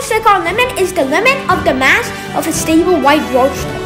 Zwickau limit is the limit of the mass of a stable white roadster.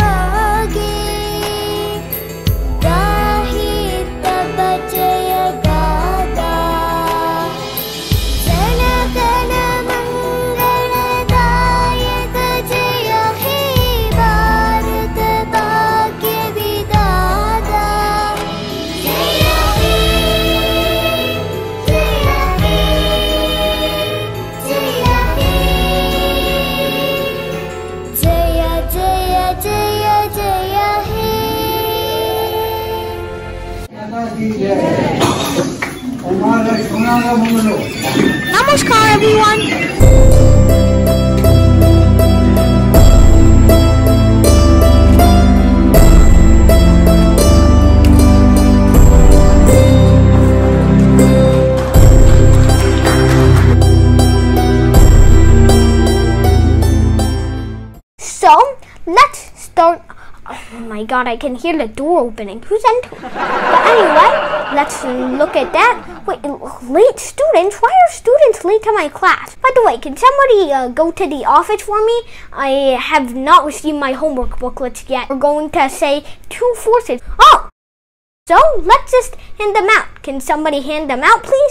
Namaskar, everyone. So, let's start. Oh my god, I can hear the door opening. Who's in? But anyway, let's look at that. Wait, late students? Why are students late to my class? By the way, can somebody uh, go to the office for me? I have not received my homework booklets yet. We're going to say two forces. Oh! So, let's just hand them out. Can somebody hand them out, please?